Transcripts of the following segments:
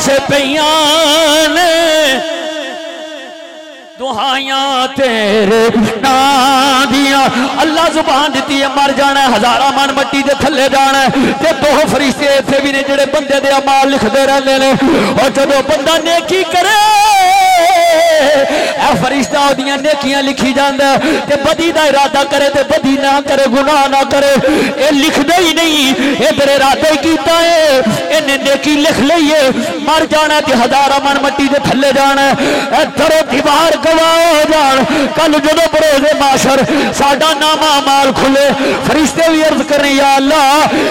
से पियान दुहाइया तेरे ना दिया। अल्लाह ज़ुबान दी है मर जाना है, हजारा मन मट्टी के थले जाना है, ते दो फरिश्ते इतने भी ने जेड़े बंदे दे अमाल लिखते रहते ने। और जो बंदा नेकी करे ओदियाँ नेकियाँ लिखी जांदा है, ते बदी दा इरादा करे ते बदी ना करे गुनाह ना करे ए लिखदे ही नहीं ए तेरे इरादा ही कीता है इन्हें नेकी लिख लईए मर जाना ते हजारा मन मट्टी दे थल्ले जाना है। दरो दीवार गवाह हो जान कल जदों बरोजे माशर साडा नामा माल खुले फरिश्ते भी अर्ज़ करें या अल्लाह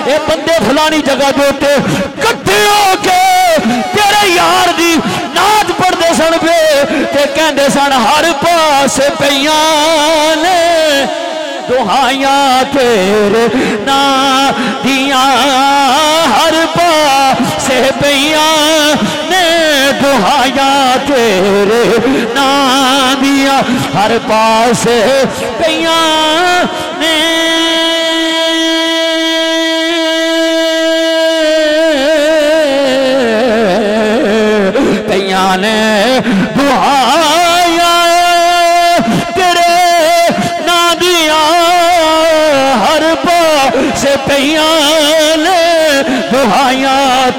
ये बंदे फलानी जगह दे उत्ते कट्ठे हर पास पईयां ने दुहाइयाँ तेरे ना दिया। हर पासे पईयां ने दुहाइयाँ तेरे ना दिया। हर पास पईयां ने पईयां पईयां ने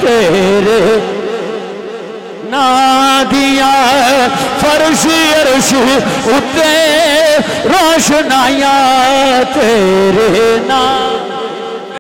तेरे ना दिया फर्श अर्श उते रोशनाया तेरे ना